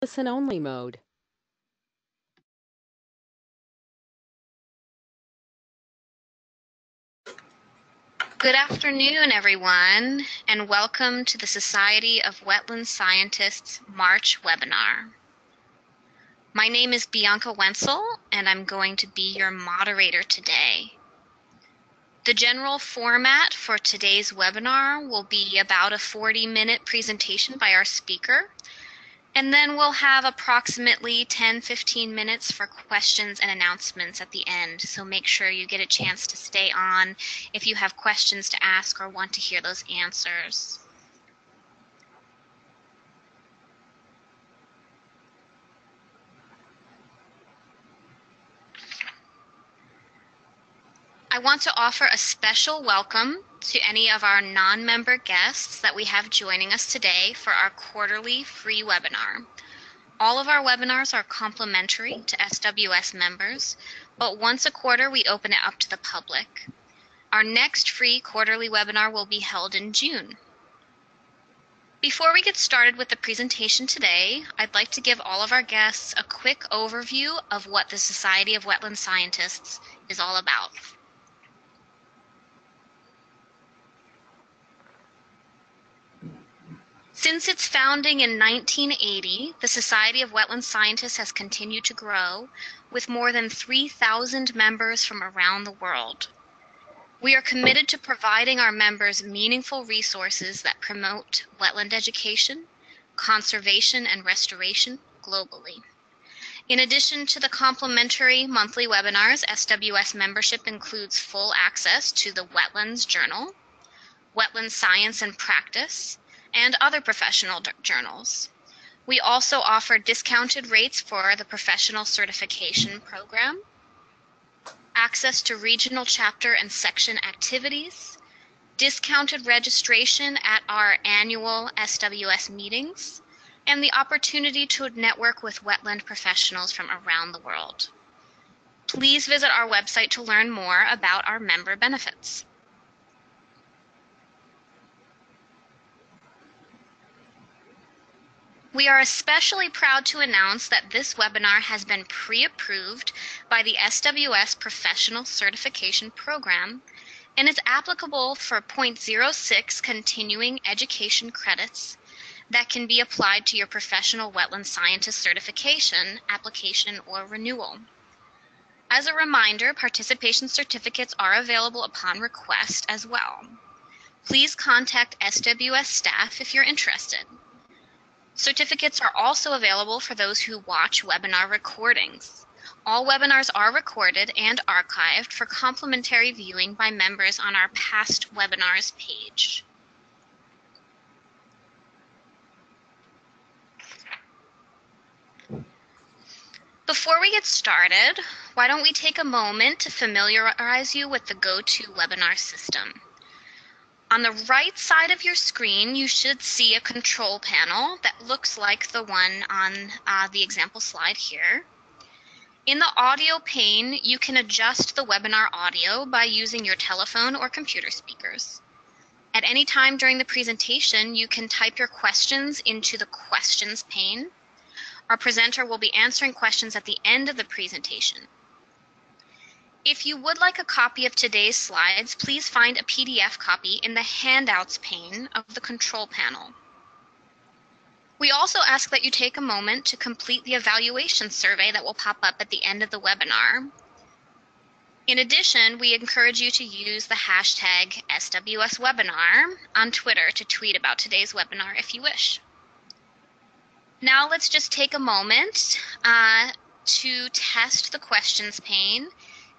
listen only mode. Good afternoon, everyone, and welcome to the Society of Wetland Scientists March webinar. My name is Bianca Wenzel, and I'm going to be your moderator today. The general format for today's webinar will be about a 40 minute presentation by our speaker, and then we'll have approximately 10 15 minutes for questions and announcements at the end. So make sure you get a chance to stay on if you have questions to ask or want to hear those answers. I want to offer a special welcome to any of our non-member guests that we have joining us today for our quarterly free webinar. All of our webinars are complimentary to SWS members, but once a quarter we open it up to the public. Our next free quarterly webinar will be held in June. Before we get started with the presentation today, I'd like to give all of our guests a quick overview of what the Society of Wetland Scientists is all about. Since its founding in 1980, the Society of Wetland Scientists has continued to grow with more than 3,000 members from around the world. We are committed to providing our members meaningful resources that promote wetland education, conservation, and restoration globally. In addition to the complimentary monthly webinars, SWS membership includes full access to the Wetlands Journal, Wetland Science and Practice, and other professional journals. We also offer discounted rates for the professional certification program, access to regional chapter and section activities, discounted registration at our annual SWS meetings, and the opportunity to network with wetland professionals from around the world. Please visit our website to learn more about our member benefits. We are especially proud to announce that this webinar has been pre-approved by the SWS Professional Certification Program and is applicable for 0.06 continuing education credits that can be applied to your professional wetland scientist certification, application, or renewal. As a reminder, participation certificates are available upon request as well. Please contact SWS staff if you're interested. Certificates are also available for those who watch webinar recordings. All webinars are recorded and archived for complimentary viewing by members on our past webinars page. Before we get started, why don't we take a moment to familiarize you with the GoToWebinar system. On the right side of your screen, you should see a control panel that looks like the one on uh, the example slide here. In the audio pane, you can adjust the webinar audio by using your telephone or computer speakers. At any time during the presentation, you can type your questions into the questions pane. Our presenter will be answering questions at the end of the presentation. If you would like a copy of today's slides, please find a PDF copy in the handouts pane of the control panel. We also ask that you take a moment to complete the evaluation survey that will pop up at the end of the webinar. In addition, we encourage you to use the hashtag SWSwebinar on Twitter to tweet about today's webinar if you wish. Now let's just take a moment uh, to test the questions pane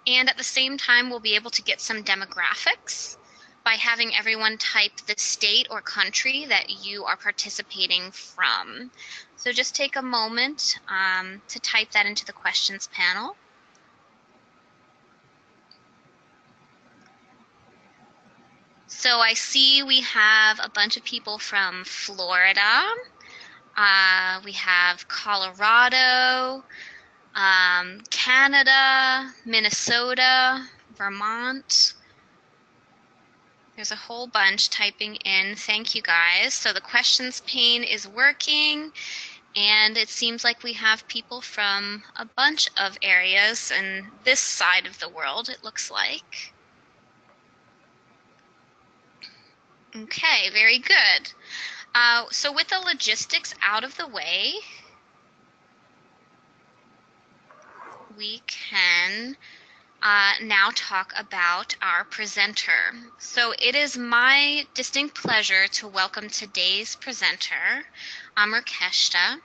and at the same time, we'll be able to get some demographics by having everyone type the state or country that you are participating from. So just take a moment um, to type that into the questions panel. So I see we have a bunch of people from Florida. Uh, we have Colorado, um, Canada, Minnesota, Vermont. There's a whole bunch typing in. Thank you guys. So the questions pane is working And it seems like we have people from a bunch of areas and this side of the world, it looks like. Okay, very good. Uh, so with the logistics out of the way, we can uh, now talk about our presenter. So it is my distinct pleasure to welcome today's presenter, Amr Keshta.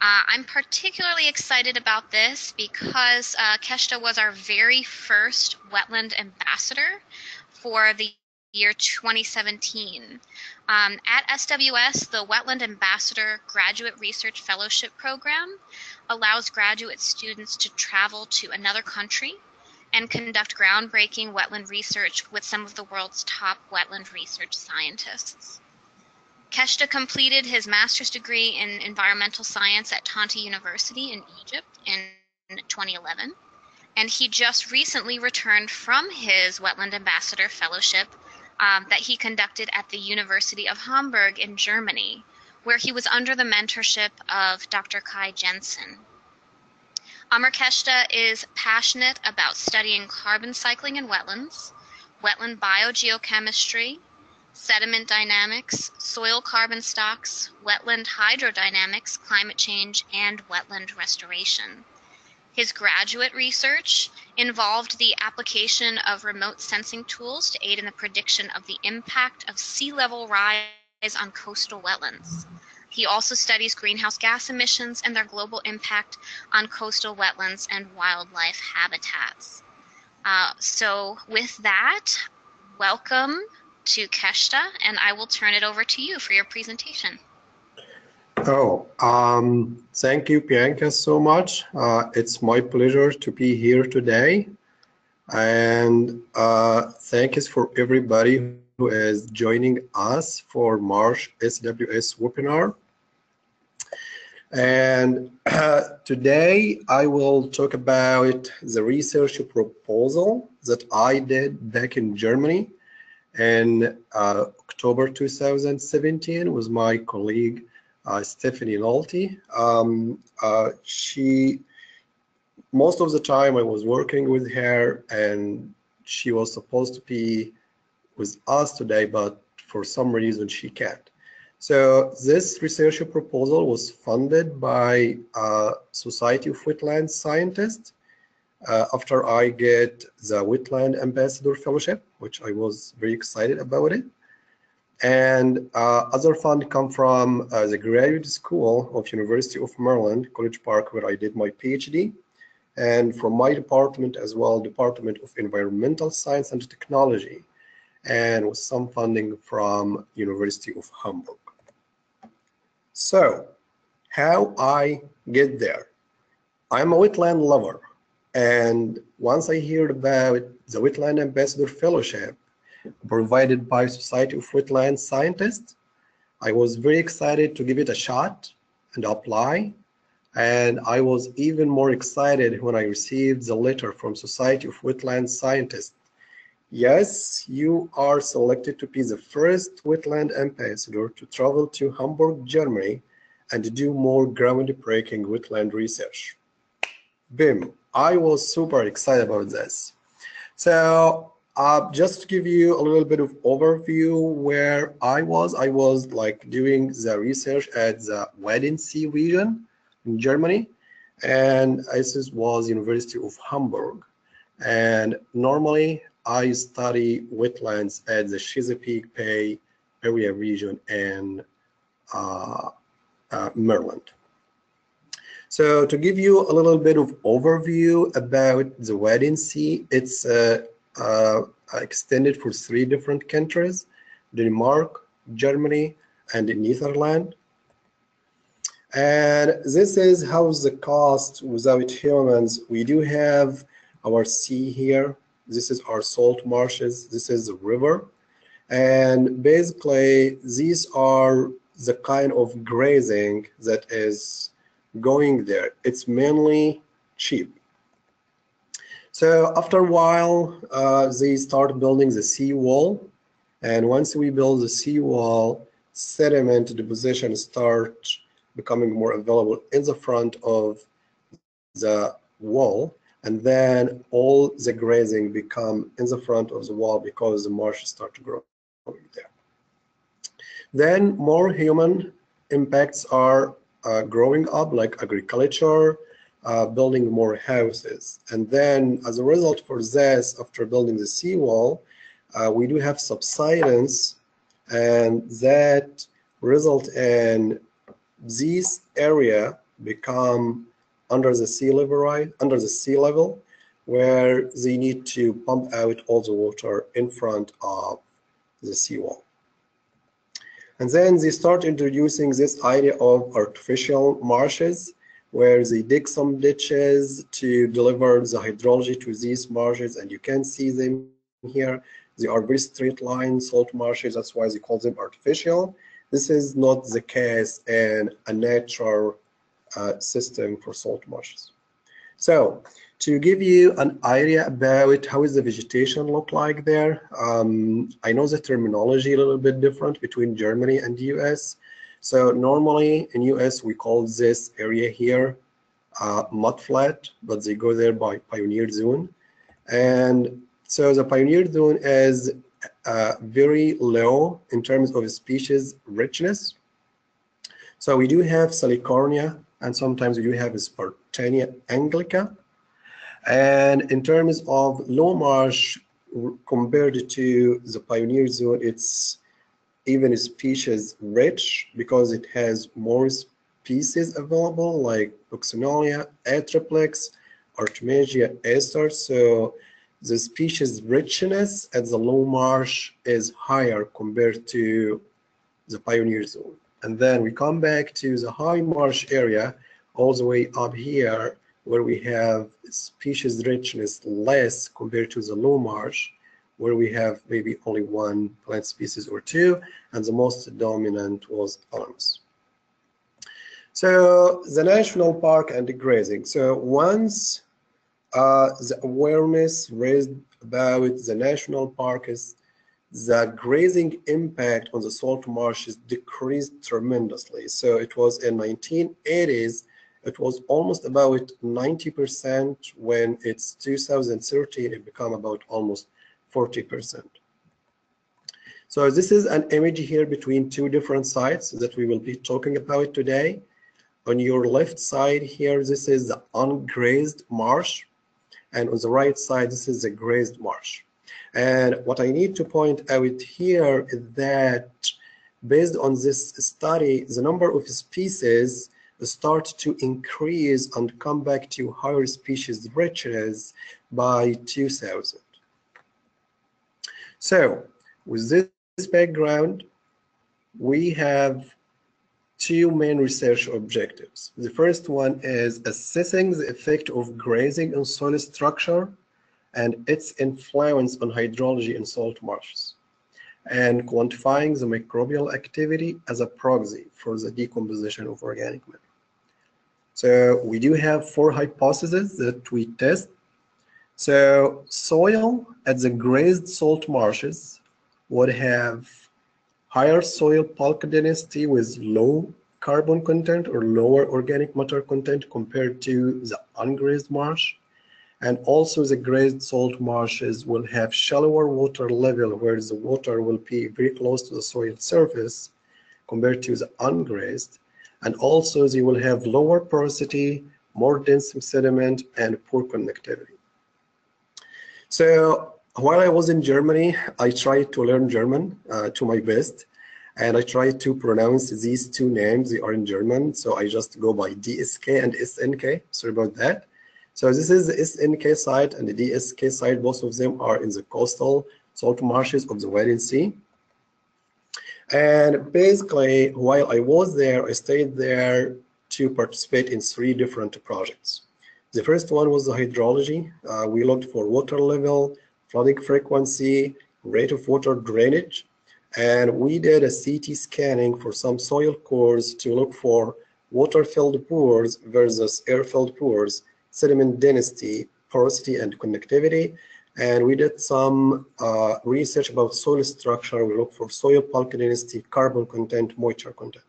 Uh, I'm particularly excited about this because uh, Keshta was our very first wetland ambassador for the year 2017. Um, at SWS, the Wetland Ambassador Graduate Research Fellowship Program allows graduate students to travel to another country and conduct groundbreaking wetland research with some of the world's top wetland research scientists. Keshta completed his master's degree in environmental science at Tanta University in Egypt in 2011, and he just recently returned from his Wetland Ambassador Fellowship um, that he conducted at the University of Hamburg in Germany, where he was under the mentorship of Dr. Kai Jensen. Amr Keshta is passionate about studying carbon cycling in wetlands, wetland biogeochemistry, sediment dynamics, soil carbon stocks, wetland hydrodynamics, climate change, and wetland restoration. His graduate research involved the application of remote sensing tools to aid in the prediction of the impact of sea level rise on coastal wetlands. He also studies greenhouse gas emissions and their global impact on coastal wetlands and wildlife habitats. Uh, so, with that, welcome to Keshta, and I will turn it over to you for your presentation. Oh, um, thank you, Bianca, so much. Uh, it's my pleasure to be here today. And uh, thank you for everybody who is joining us for March SWS webinar. And uh, today I will talk about the research proposal that I did back in Germany in uh, October 2017 with my colleague uh, Stephanie Nolte. Um, uh, she, most of the time I was working with her and she was supposed to be with us today, but for some reason she can't. So this research proposal was funded by uh, Society of Wetland Scientists uh, after I get the Wetland Ambassador Fellowship, which I was very excited about it. And uh, other fund come from uh, the Graduate School of University of Maryland, College Park, where I did my PhD, and from my department as well, Department of Environmental Science and Technology, and with some funding from University of Hamburg. So, how I get there? I'm a wetland lover, and once I heard about the Wetland Ambassador Fellowship, provided by Society of Wetland Scientists. I was very excited to give it a shot and apply. And I was even more excited when I received the letter from Society of Wetland Scientists. Yes, you are selected to be the first wetland ambassador to travel to Hamburg, Germany, and do more groundbreaking wetland research. BIM, I was super excited about this. So uh, just to give you a little bit of overview where I was, I was like doing the research at the Wadden Sea region in Germany, and this was University of Hamburg. And normally I study wetlands at the Chesapeake Bay area region in uh, uh, Maryland. So to give you a little bit of overview about the Wadden Sea, it's a uh, extended for three different countries, Denmark, Germany, and the Netherlands. And this is how the cost without humans. We do have our sea here. This is our salt marshes. This is the river. And basically, these are the kind of grazing that is going there. It's mainly sheep. So after a while, uh, they start building the seawall. And once we build the seawall, sediment deposition starts becoming more available in the front of the wall and then all the grazing become in the front of the wall because the marshes start to grow there. Then more human impacts are uh, growing up like agriculture, uh, building more houses. And then as a result for this, after building the seawall, uh, we do have subsidence and that result in this area become under the sea level, right? Under the sea level, where they need to pump out all the water in front of the seawall. And then they start introducing this idea of artificial marshes, where they dig some ditches to deliver the hydrology to these marshes, and you can see them here. They are very straight line salt marshes, that's why they call them artificial. This is not the case in a natural uh, system for salt marshes. So to give you an idea about how is the vegetation look like there, um, I know the terminology a little bit different between Germany and US. So normally in US we call this area here uh, mud flat, but they go there by pioneer zone. And so the pioneer zone is uh, very low in terms of species richness. So we do have Salicornia and sometimes do have Spartina anglica and in terms of low marsh compared to the pioneer zone, it's even species rich because it has more species available like Puccinellia, Atriplex, Artemisia aster. So the species richness at the low marsh is higher compared to the pioneer zone. And then we come back to the high marsh area all the way up here where we have species richness less compared to the low marsh, where we have maybe only one plant species or two, and the most dominant was Elymus. So the national park and the grazing. So once uh, the awareness raised about the national park is the grazing impact on the salt marshes decreased tremendously. So it was in 1980s it was almost about 90% when it's 2013 it become about almost 40% so this is an image here between two different sites that we will be talking about today. On your left side here this is the ungrazed marsh and on the right side this is the grazed marsh and what I need to point out here is that based on this study the number of species start to increase and come back to higher species richness by 2000. So with this background, we have two main research objectives. The first one is assessing the effect of grazing on soil structure and its influence on hydrology in salt marshes and quantifying the microbial activity as a proxy for the decomposition of organic matter. So we do have four hypotheses that we test. So soil at the grazed salt marshes would have higher soil bulk density with low carbon content or lower organic matter content compared to the ungrazed marsh. And also the grazed salt marshes will have shallower water level where the water will be very close to the soil surface compared to the ungrazed and also they will have lower porosity, more dense sediment, and poor connectivity. So while I was in Germany, I tried to learn German uh, to my best, and I tried to pronounce these two names. They are in German, so I just go by DSK and SNK. Sorry about that. So this is the SNK site and the DSK site. Both of them are in the coastal salt marshes of the Wadden Sea. And basically, while I was there, I stayed there to participate in three different projects. The first one was the hydrology. Uh, we looked for water level, flooding frequency, rate of water drainage, and we did a CT scanning for some soil cores to look for water-filled pores versus air-filled pores, sediment density, porosity, and connectivity, and we did some uh, research about soil structure. We looked for soil bulk density, carbon content, moisture content.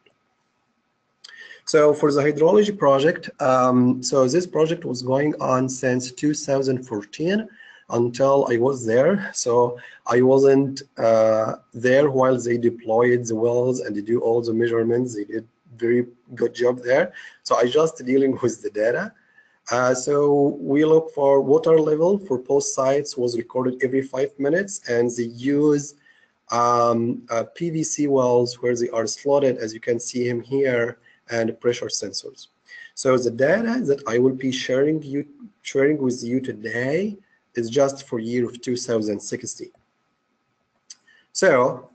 So for the hydrology project, um, so this project was going on since 2014 until I was there. So I wasn't uh, there while they deployed the wells and they do all the measurements. They did very good job there. So I just dealing with the data. Uh, so we look for water level for both sites was recorded every five minutes and they use um, uh, PVC wells where they are slotted as you can see him here and pressure sensors. So the data that I will be sharing you sharing with you today is just for year of 2016. So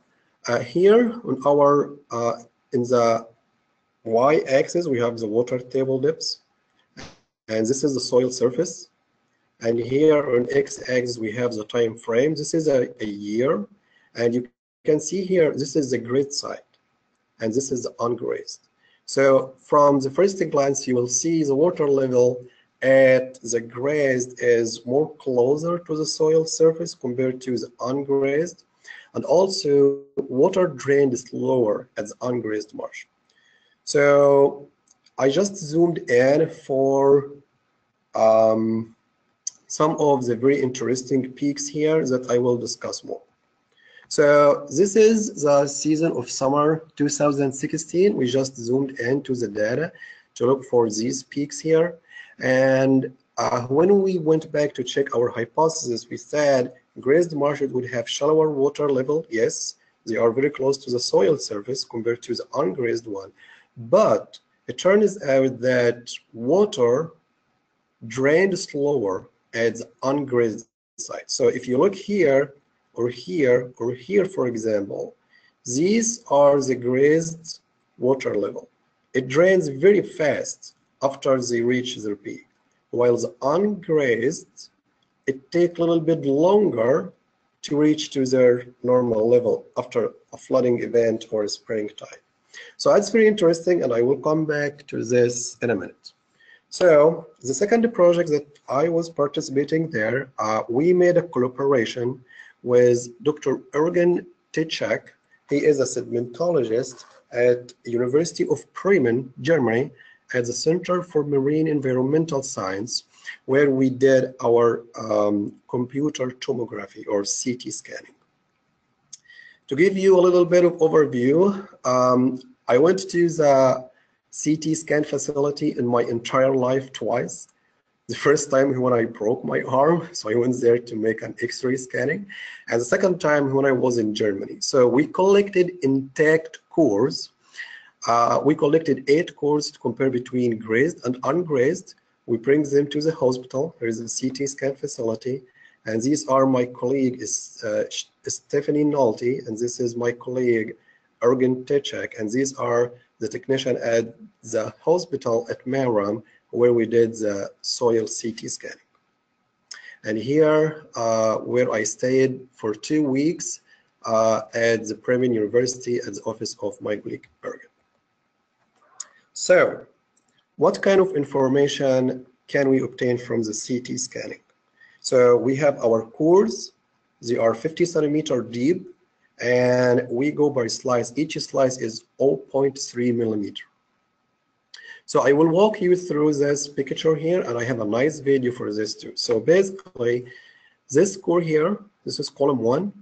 uh, here on our uh, in the y-axis we have the water table depths and this is the soil surface. And here on x-axis we have the time frame. This is a, a year. And you can see here this is the grazed site. And this is the ungrazed so from the first glance you will see the water level at the grazed is more closer to the soil surface compared to the ungrazed and also water drained is lower at the ungrazed marsh. So I just zoomed in for um, some of the very interesting peaks here that I will discuss more. So this is the season of summer 2016. We just zoomed into the data to look for these peaks here. And uh, when we went back to check our hypothesis, we said grazed marshes would have shallower water level. Yes, they are very close to the soil surface compared to the ungrazed one. But it turns out that water drained slower at the ungrazed site. So if you look here or here or here, for example, these are the grazed water level. It drains very fast after they reach their peak, while the ungrazed, it takes a little bit longer to reach to their normal level after a flooding event or a springtime. So that's very interesting, and I will come back to this in a minute. So the second project that I was participating there, uh, we made a collaboration with Dr. Jürgen Titschack. He is a sedimentologist at University of Bremen, Germany, at the Center for Marine Environmental Science, where we did our um, computer tomography or CT scanning. To give you a little bit of overview, um, I went to the CT scan facility in my entire life twice. The first time when I broke my arm, so I went there to make an X-ray scanning, and the second time when I was in Germany. So we collected intact cores. Uh, we collected eight cores to compare between grazed and ungrazed. We bring them to the hospital. There is a CT scan facility, and these are my colleague is uh, Stephanie Nolte, and this is my colleague Jürgen Titschack, and these are the technician at the hospital at MARUM where we did the soil CT scanning. And here, uh, where I stayed for two weeks uh, at the Bremen University at the office of Mike Ergen. So, what kind of information can we obtain from the CT scanning? So we have our cores, they are 50 centimeter deep, and we go by slice. Each slice is 0.3 millimeter. So I will walk you through this picture here, and I have a nice video for this too. So basically, this core here, this is column one.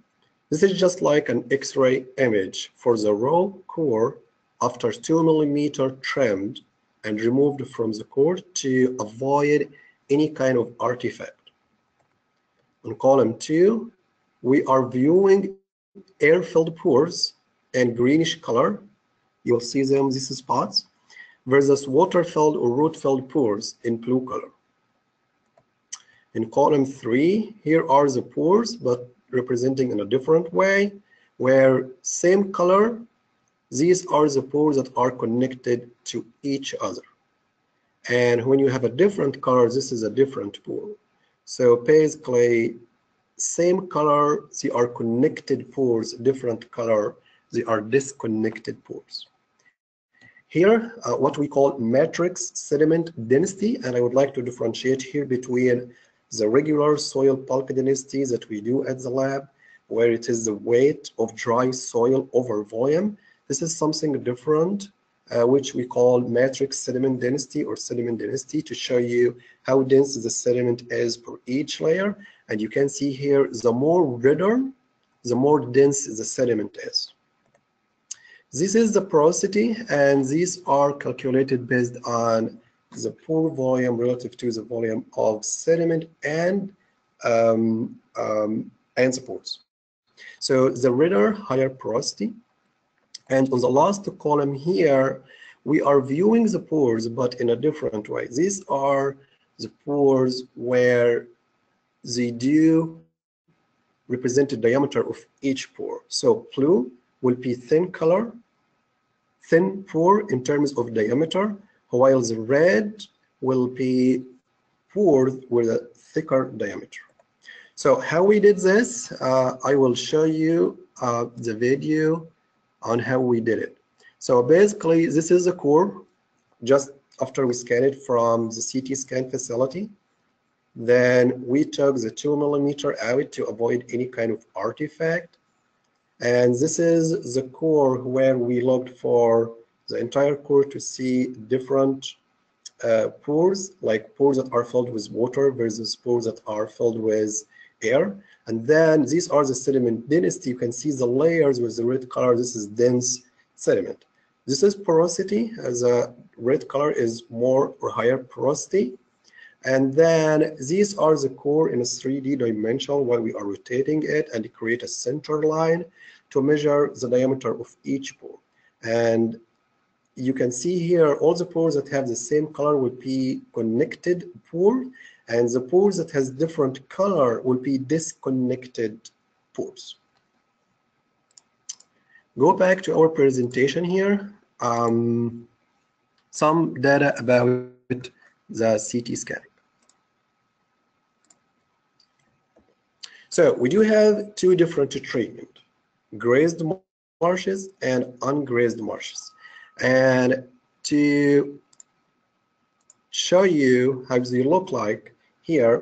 This is just like an X-ray image for the raw core after two millimeter trimmed and removed from the core to avoid any kind of artifact. On column two, we are viewing air-filled pores in greenish color. You'll see them, these spots, versus water-filled or root-filled pores in blue color. In column three, here are the pores, but representing in a different way, where same color, these are the pores that are connected to each other. And when you have a different color, this is a different pore. So basically, same color, they are connected pores, different color, they are disconnected pores. Here, uh, what we call matrix sediment density, and I would like to differentiate here between the regular soil bulk density that we do at the lab, where it is the weight of dry soil over volume. This is something different uh, which we call matrix sediment density or sediment density to show you how dense the sediment is per each layer. And you can see here, the more redder, the more dense the sediment is. This is the porosity, and these are calculated based on the pore volume relative to the volume of sediment and um, um, and supports. So the redder, higher porosity, and on the last column here, we are viewing the pores, but in a different way. These are the pores where the do represented diameter of each pore. So blue will be thin color, thin pore in terms of diameter, while the red will be pores with a thicker diameter. So how we did this, uh, I will show you uh, the video on how we did it. So basically, this is the core just after we scanned it from the CT scan facility. Then we took the two millimeter out to avoid any kind of artifact. And this is the core where we looked for the entire core to see different uh, pores, like pores that are filled with water versus pores that are filled with air. And then these are the sediment density. You can see the layers with the red color. This is dense sediment. This is porosity, as a red color is more or higher porosity. And then these are the core in a 3D dimension while we are rotating it and create a center line to measure the diameter of each pore. And you can see here all the pores that have the same color will be connected pore and the pores that has different color will be disconnected pores. Go back to our presentation here. Um, some data about the CT scanning. So we do have two different treatment, grazed marshes and ungrazed marshes. And to show you how they look like here,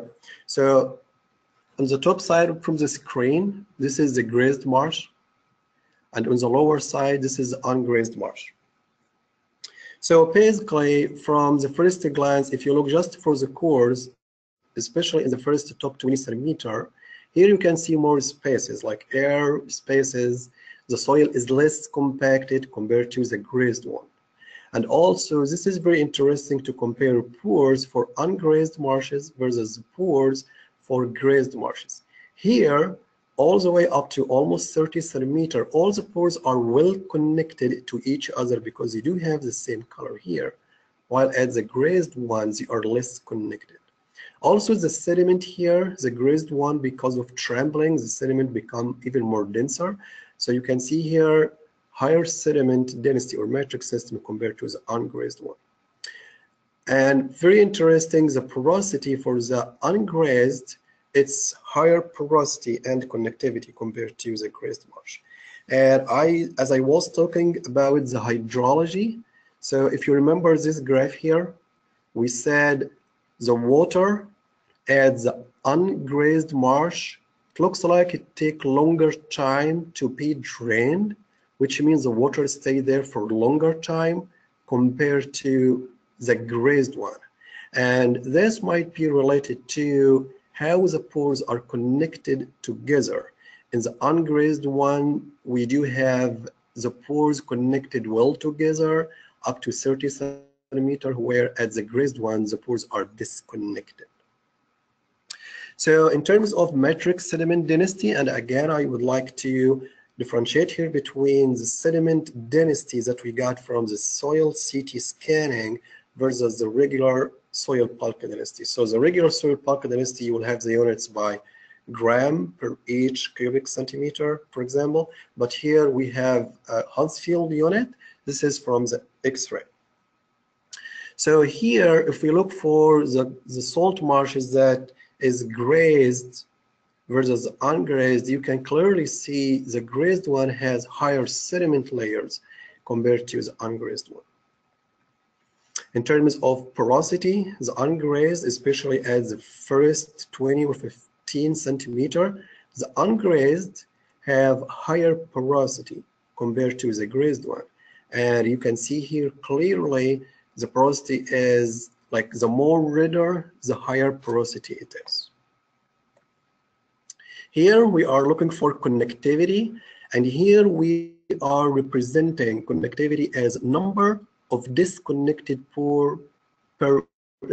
so on the top side from the screen, this is the grazed marsh. And on the lower side, this is ungrazed marsh. So basically, from the first glance, if you look just for the cores, especially in the first top 20 centimeter, here you can see more spaces like air spaces. The soil is less compacted compared to the grazed one. And also, this is very interesting to compare pores for ungrazed marshes versus pores for grazed marshes. Here, all the way up to almost 30 centimeter, all the pores are well connected to each other because they do have the same color here, while at the grazed ones, they are less connected. Also, the sediment here, the grazed one, because of trampling, the sediment become even more denser. So you can see here higher sediment density or metric system compared to the ungrazed one. And very interesting, the porosity for the ungrazed it's higher porosity and connectivity compared to the grazed marsh. And I, as I was talking about the hydrology, so if you remember this graph here, we said the water at the ungrazed marsh it looks like it take longer time to be drained, which means the water stay there for longer time compared to the grazed one. And this might be related to how the pores are connected together. In the ungrazed one, we do have the pores connected well together up to 30 centimeter, where at the grazed one, the pores are disconnected. So in terms of matrix sediment density, and again, I would like to differentiate here between the sediment density that we got from the soil CT scanning versus the regular soil bulk density. So the regular soil bulk density, you will have the units by gram per each cubic centimeter, for example. But here we have a Hounsfield unit. This is from the X-ray. So here, if we look for the, the salt marshes that is grazed versus the ungrazed, you can clearly see the grazed one has higher sediment layers compared to the ungrazed one. In terms of porosity, the ungrazed, especially at the first 20 or 15 centimeter, the ungrazed have higher porosity compared to the grazed one. And you can see here clearly the porosity is like the more redder, the higher porosity it is. Here we are looking for connectivity, and here we are representing connectivity as number of disconnected pore per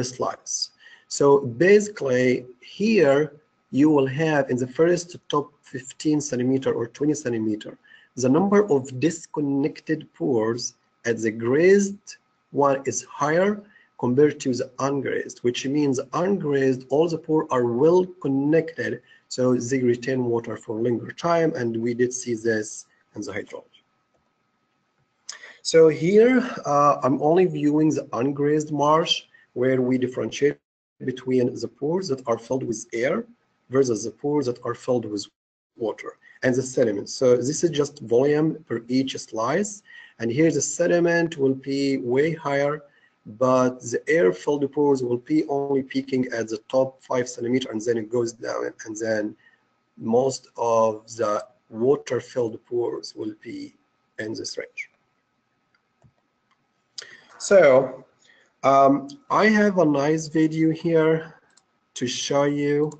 slice. So basically here you will have in the first top 15 centimeter or 20 centimeter, the number of disconnected pores at the grazed one is higher compared to the ungrazed, which means ungrazed, all the pores are well connected, so they retain water for longer time, and we did see this in the hydrology. So here, uh, I'm only viewing the ungrazed marsh, where we differentiate between the pores that are filled with air versus the pores that are filled with water and the sediment. So this is just volume per each slice. And here the sediment will be way higher, but the air-filled pores will be only peaking at the top five centimeter and then it goes down and then most of the water-filled pores will be in this range. So um, I have a nice video here to show you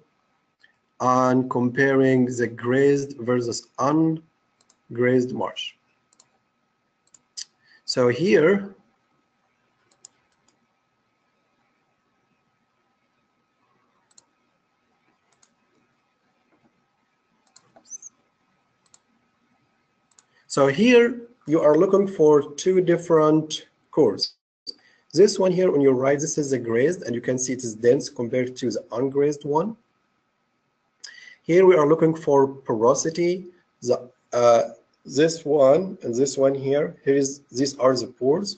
on comparing the grazed versus ungrazed marsh. So here, so here you are looking for two different cores. This one here on your right, this is the grazed, and you can see it is dense compared to the ungrazed one. Here we are looking for porosity. The, uh, this one and this one here, here is these are the pores.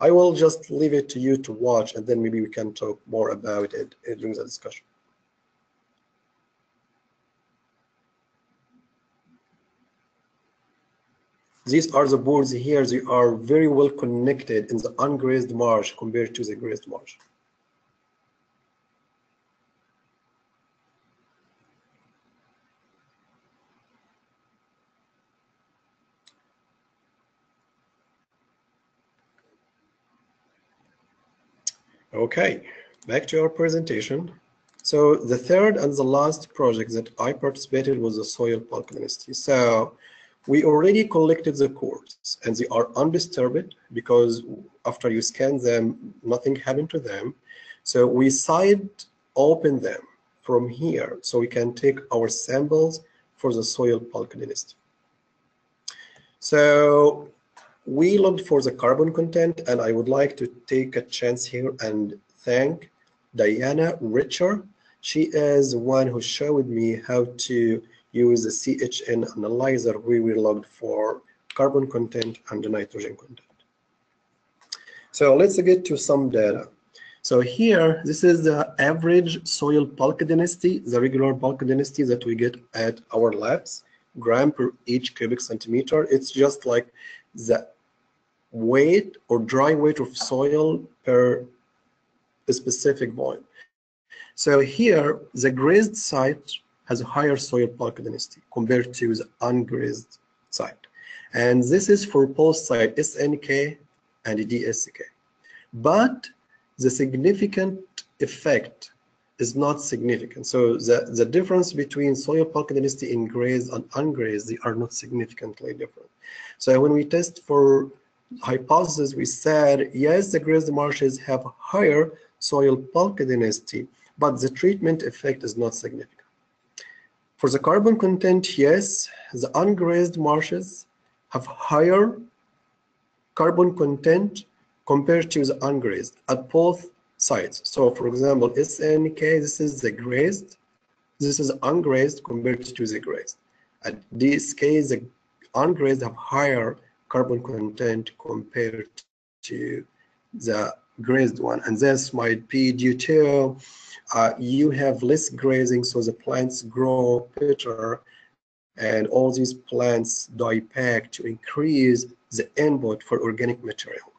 I will just leave it to you to watch, and then maybe we can talk more about it during the discussion. These are the boards here. They are very well connected in the ungrazed marsh compared to the grazed marsh. Okay, back to our presentation. So the third and the last project that I participated was the soil density. So we already collected the cores and they are undisturbed because after you scan them, nothing happened to them. So we side open them from here so we can take our samples for the soil density. So we looked for the carbon content and I would like to take a chance here and thank Diana Richer. She is one who showed me how to use the CHN analyzer where we looked for carbon content and the nitrogen content. So let's get to some data. So here, this is the average soil bulk density, the regular bulk density that we get at our labs, gram per each cubic centimeter. It's just like the weight or dry weight of soil per specific volume. So here, the grazed site has a higher soil bulk density compared to the ungrazed site. And this is for both site SNK and DSK. But the significant effect is not significant. So the, the difference between soil bulk density in grazed and ungrazed, they are not significantly different. So when we test for hypothesis, we said, yes, the grazed marshes have higher soil bulk density, but the treatment effect is not significant. For the carbon content, yes, the ungrazed marshes have higher carbon content compared to the ungrazed at both sites. So for example, SNK, this is the grazed, this is ungrazed compared to the grazed. At DSK, the ungrazed have higher carbon content compared to the grazed one. And this might be due to uh, you have less grazing, so the plants grow better, and all these plants die back to increase the input for organic material.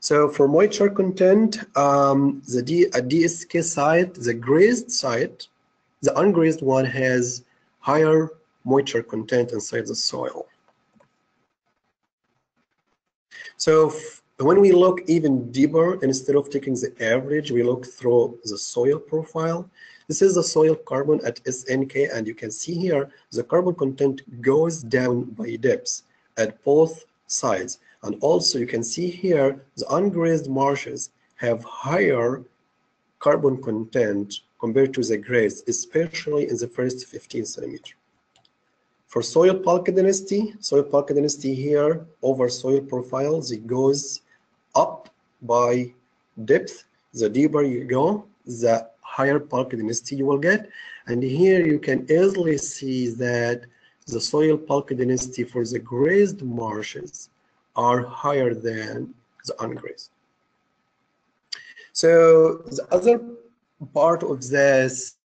So for moisture content, um, the D, DSK site, the grazed site, the ungrazed one has higher moisture content inside the soil. So when we look even deeper, instead of taking the average, we look through the soil profile. This is the soil carbon at SNK, and you can see here the carbon content goes down by depths at both sides. And also you can see here the ungrazed marshes have higher carbon content compared to the grazed, especially in the first 15 centimeter. For soil bulk density, soil bulk density here over soil profiles, it goes up by depth. The deeper you go, the higher bulk density you will get. And here you can easily see that the soil bulk density for the grazed marshes are higher than the ungrazed. So the other part of this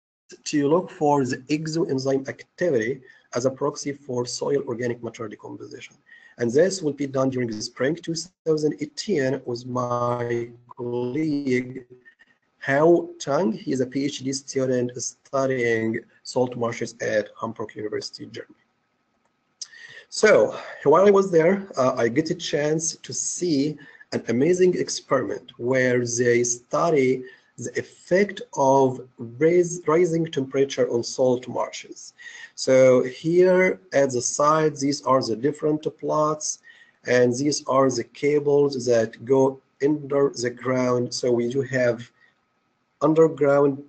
to look for the exoenzyme activity as a proxy for soil organic matter decomposition. And this will be done during the spring 2018 with my colleague Hao Tang. He is a PhD student studying salt marshes at Hamburg University, Germany. So while I was there, uh, I get a chance to see an amazing experiment where they study the effect of raise, rising temperature on salt marshes. So here at the side, these are the different plots, and these are the cables that go under the ground. So we do have underground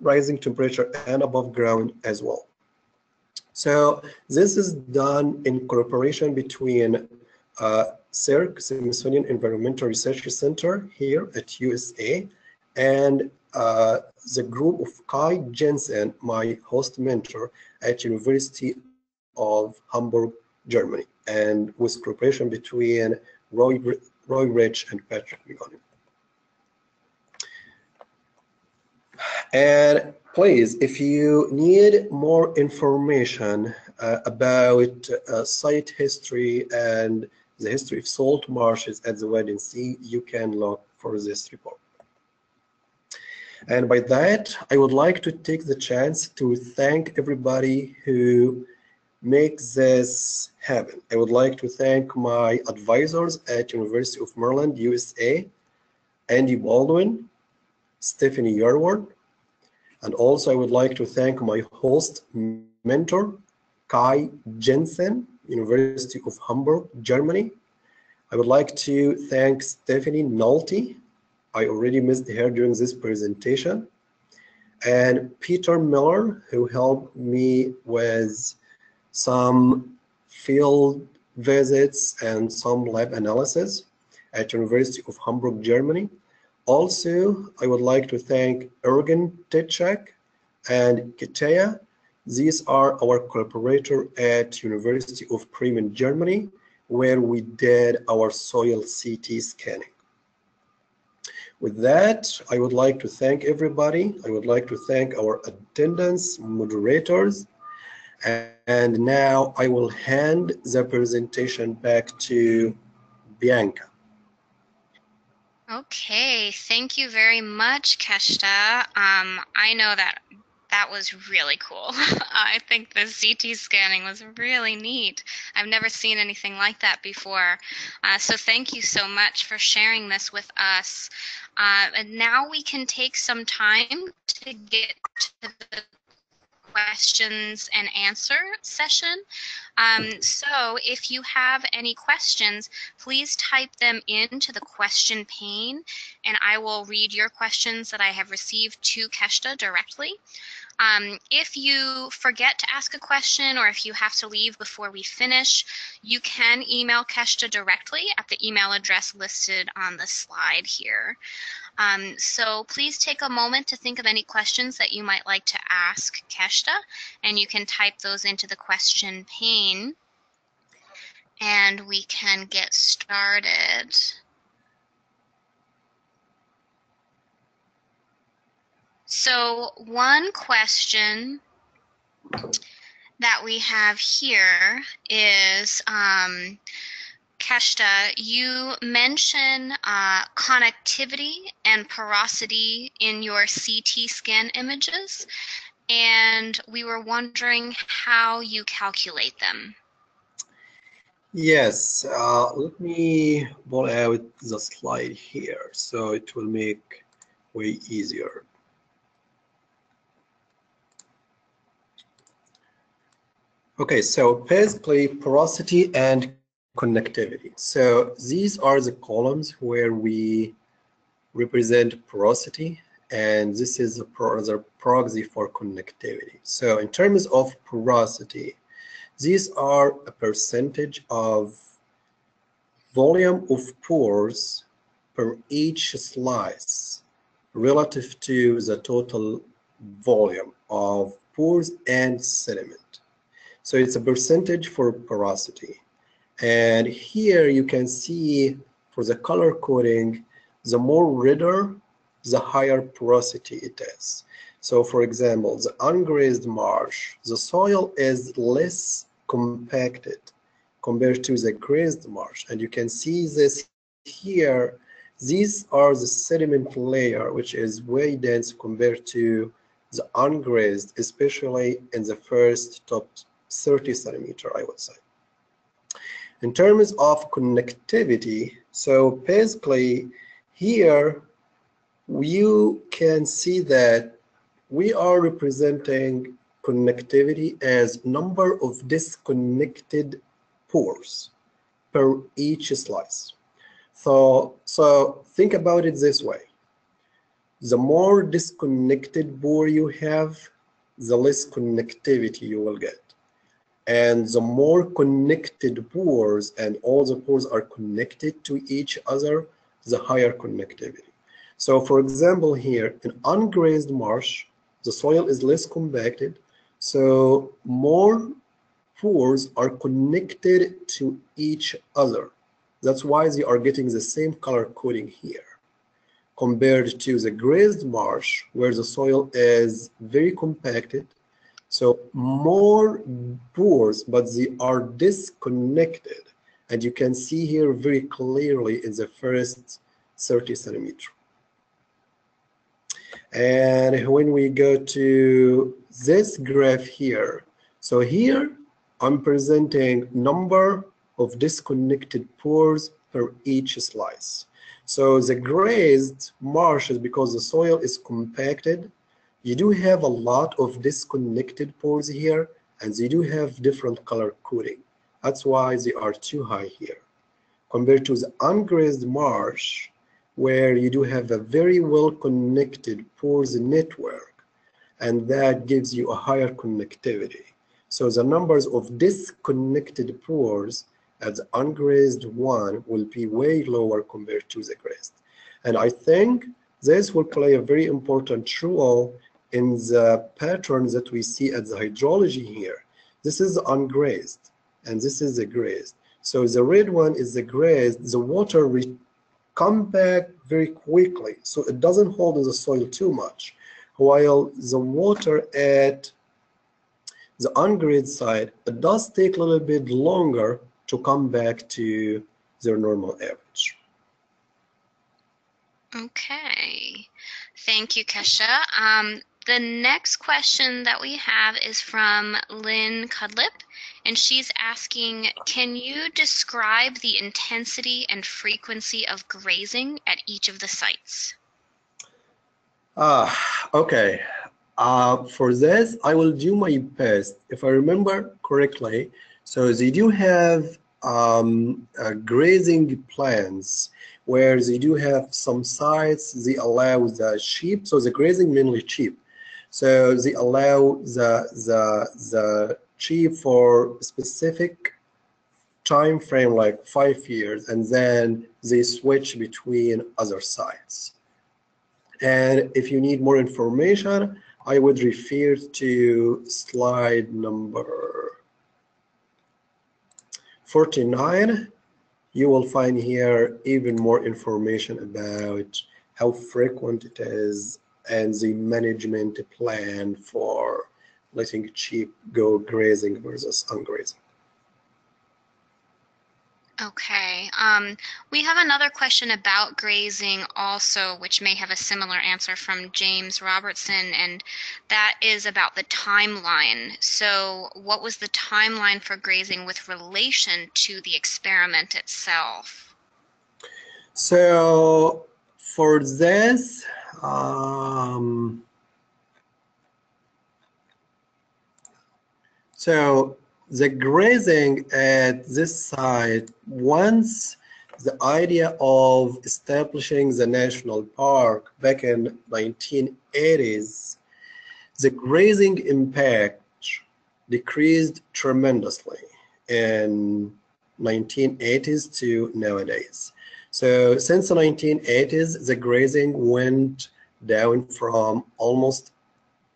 rising temperature and above ground as well. So this is done in cooperation between uh, SERC, Smithsonian Environmental Research Center here at USA, and uh, the group of Kai Jensen, my host mentor at University of Hamburg, Germany, and with cooperation between Roy, Roy Rich and Patrick Migoni. And please, if you need more information uh, about uh, site history and the history of salt marshes at the Wadden Sea, you can look for this report. And by that, I would like to take the chance to thank everybody who makes this happen. I would like to thank my advisors at University of Maryland, USA, Andy Baldwin, Stephanie Yarwood, and also I would like to thank my host mentor, Kai Jensen, University of Hamburg, Germany. I would like to thank Stephanie Nolte I already missed her during this presentation. And Peter Mueller, who helped me with some field visits and some lab analysis at University of Hamburg, Germany. Also, I would like to thank Jürgen Titschack and Kitea. These are our collaborator at University of Bremen, Germany, where we did our soil CT scanning. With that, I would like to thank everybody. I would like to thank our attendants, moderators, and now I will hand the presentation back to Bianca. Okay, thank you very much, Keshta. Um, I know that that was really cool. I think the CT scanning was really neat. I've never seen anything like that before. Uh, so thank you so much for sharing this with us. Uh, and now we can take some time to get to the questions and answer session. Um, so if you have any questions, please type them into the question pane and I will read your questions that I have received to Keshta directly. Um, if you forget to ask a question or if you have to leave before we finish, you can email Keshta directly at the email address listed on the slide here. Um, so please take a moment to think of any questions that you might like to ask Keshta, and you can type those into the question pane, and we can get started. So one question that we have here is, um, Keshta, you mention uh, connectivity and porosity in your CT scan images, and we were wondering how you calculate them. Yes, uh, let me pull out the slide here so it will make way easier. Okay, so basically porosity and connectivity. So these are the columns where we represent porosity and this is a pro proxy for connectivity. So in terms of porosity, these are a percentage of volume of pores per each slice relative to the total volume of pores and sediment. So it's a percentage for porosity. And here you can see for the color coding, the more redder, the higher porosity it is. So for example, the ungrazed marsh, the soil is less compacted compared to the grazed marsh. And you can see this here. These are the sediment layer, which is way dense compared to the ungrazed, especially in the first top 30 centimeter, I would say. In terms of connectivity, so basically here you can see that we are representing connectivity as number of disconnected pores per each slice. So, so think about it this way. The more disconnected pore you have, the less connectivity you will get. And the more connected pores and all the pores are connected to each other, the higher connectivity. So for example, here in ungrazed marsh, the soil is less compacted, so more pores are connected to each other. That's why they are getting the same color coding here compared to the grazed marsh where the soil is very compacted. So more pores, but they are disconnected. And you can see here very clearly in the first 30 centimeter. And when we go to this graph here, so here I'm presenting number of disconnected pores per each slice. So the grazed marshes, because the soil is compacted, you do have a lot of disconnected pores here, and they do have different color coding. That's why they are too high here. Compared to the ungrazed marsh, where you do have a very well connected pores network and that gives you a higher connectivity. So the numbers of disconnected pores at the ungrazed one will be way lower compared to the grazed. And I think this will play a very important role in the pattern that we see at the hydrology here. This is ungrazed and this is the grazed. So the red one is the grazed, the water come back very quickly so it doesn't hold in the soil too much while the water at the ungrazed side it does take a little bit longer to come back to their normal average okay thank you Keshta um, the next question that we have is from lynn cudlip and she's asking, can you describe the intensity and frequency of grazing at each of the sites? Uh, okay. Uh, for this, I will do my best. If I remember correctly, so they do have um, uh, grazing plans where they do have some sites they allow the sheep. So the grazing mainly sheep. So they allow the the the achieve for specific time frame like five years and then they switch between other sites. And if you need more information I would refer to slide number 49 you will find here even more information about how frequent it is and the management plan for letting sheep go grazing versus ungrazing. Okay. Um, we have another question about grazing also, which may have a similar answer from James Robertson, and that is about the timeline. So, what was the timeline for grazing with relation to the experiment itself? So, for this, um, so the grazing at this site, once the idea of establishing the national park back in 1980s, the grazing impact decreased tremendously in 1980s to nowadays. So since the 1980s, the grazing went down from almost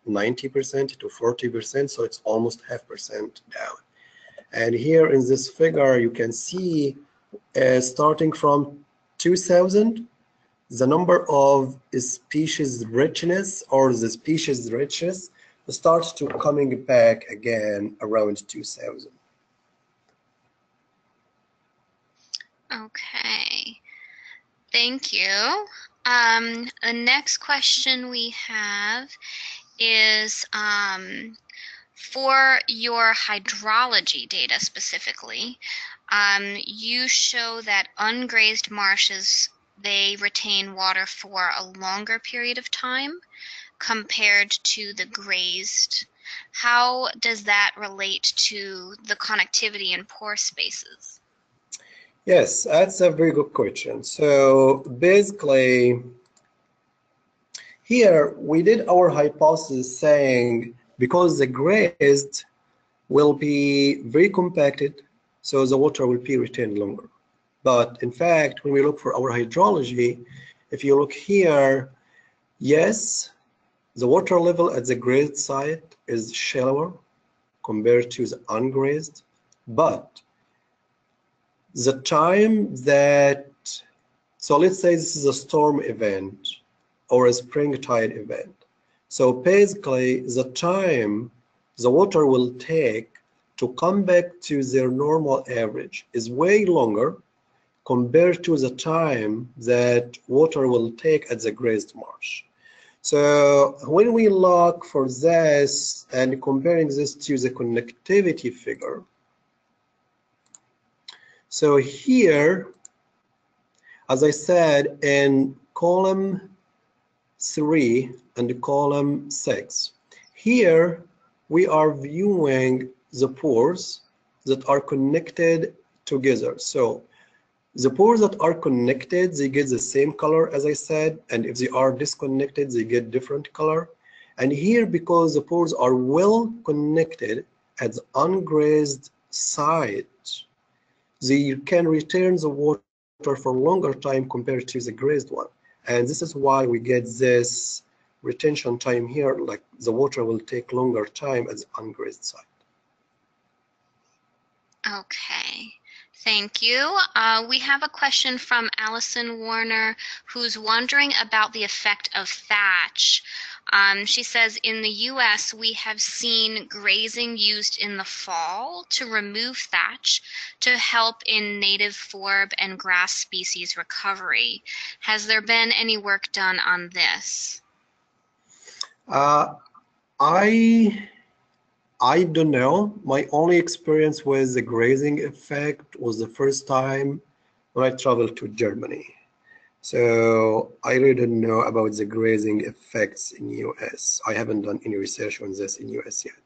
90% to 40%, so it's almost half percent down. And here in this figure, you can see uh, starting from 2000, the number of species richness or the species richness starts to coming back again around 2000. Okay, thank you. Um, the next question we have is um, for your hydrology data specifically, um, you show that ungrazed marshes, they retain water for a longer period of time compared to the grazed. How does that relate to the connectivity in pore spaces? Yes, that's a very good question. So basically, here we did our hypothesis saying because the grazed will be very compacted, so the water will be retained longer. But in fact, when we look for our hydrology, if you look here, yes, the water level at the grazed site is shallower compared to the ungrazed, but the time that, so let's say this is a storm event or a spring tide event. So basically, the time the water will take to come back to their normal average is way longer compared to the time that water will take at the grazed marsh. So when we look for this and comparing this to the connectivity figure, so here, as I said, in column three and column six. Here we are viewing the pores that are connected together. So the pores that are connected, they get the same color as I said, and if they are disconnected, they get different color. And here, because the pores are well connected at the ungrazed site, they can return the water for longer time compared to the grazed one. And this is why we get this retention time here, like the water will take longer time at the ungrazed site. Okay, thank you. Uh, we have a question from Allison Warner who's wondering about the effect of thatch um, she says in the US, we have seen grazing used in the fall to remove thatch to help in native forb and grass species recovery. Has there been any work done on this? Uh, I I don't know. My only experience with the grazing effect was the first time when I traveled to Germany. So I really don't know about the grazing effects in US. I haven't done any research on this in US yet.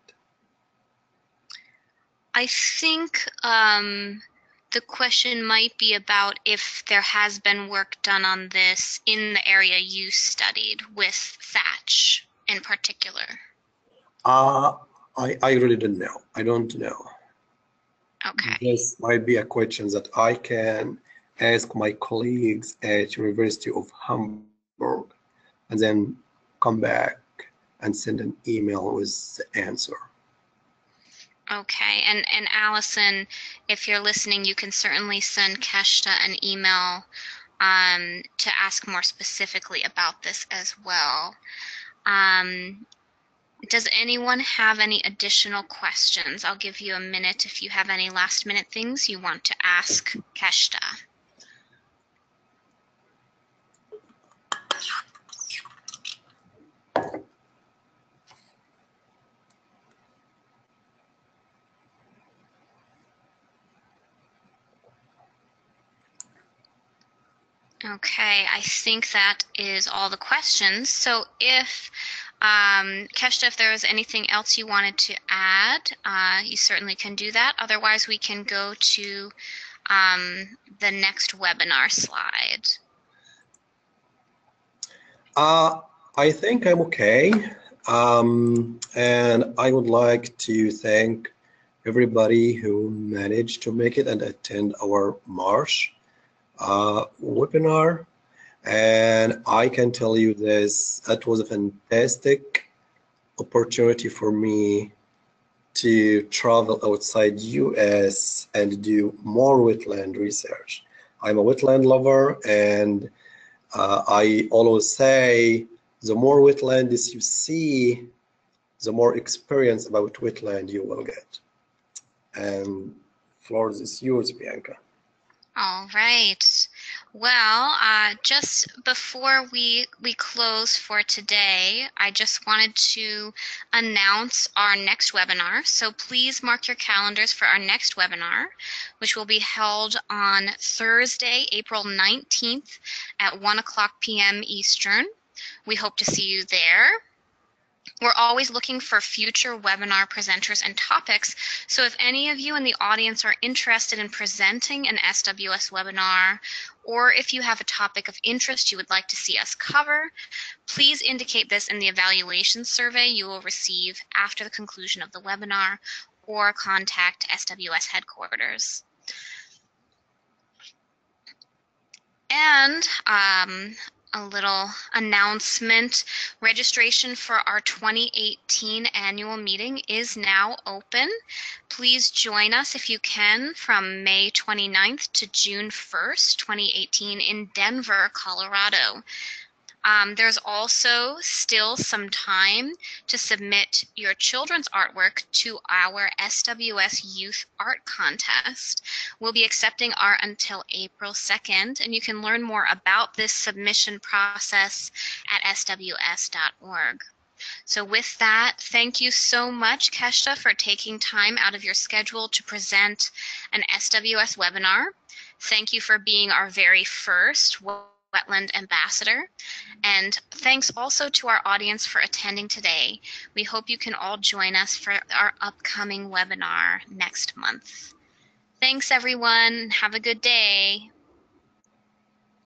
I think um, the question might be about if there has been work done on this in the area you studied with thatch in particular. Uh, I, I really don't know. I don't know. Okay. This might be a question that I can ask my colleagues at University of Hamburg and then come back and send an email with the answer. Okay, and, and Allison, if you're listening, you can certainly send Keshta an email um, to ask more specifically about this as well. Um, does anyone have any additional questions? I'll give you a minute if you have any last minute things you want to ask Keshta. Okay, I think that is all the questions. So if, um, Keshta, if there was anything else you wanted to add, uh, you certainly can do that. Otherwise, we can go to um, the next webinar slide. Uh, I think I'm okay. Um, and I would like to thank everybody who managed to make it and attend our March uh, webinar. And I can tell you this, that was a fantastic opportunity for me to travel outside US and do more wetland research. I'm a wetland lover and uh, I always say the more wetlands you see, the more experience about wetland you will get. And floor is yours, Bianca. All right. Well, uh, just before we we close for today, I just wanted to announce our next webinar. So please mark your calendars for our next webinar, which will be held on Thursday, April 19th at 1 o'clock p.m. Eastern. We hope to see you there. We're always looking for future webinar presenters and topics. So if any of you in the audience are interested in presenting an SWS webinar, or if you have a topic of interest you would like to see us cover, please indicate this in the evaluation survey you will receive after the conclusion of the webinar, or contact SWS headquarters. And um, a little announcement. Registration for our 2018 annual meeting is now open. Please join us if you can from May 29th to June 1st, 2018 in Denver, Colorado. Um, there's also still some time to submit your children's artwork to our SWS Youth Art Contest. We'll be accepting art until April 2nd, and you can learn more about this submission process at sws.org. So with that, thank you so much, Keshta, for taking time out of your schedule to present an SWS webinar. Thank you for being our very first Wetland Ambassador. And thanks also to our audience for attending today. We hope you can all join us for our upcoming webinar next month. Thanks, everyone. Have a good day.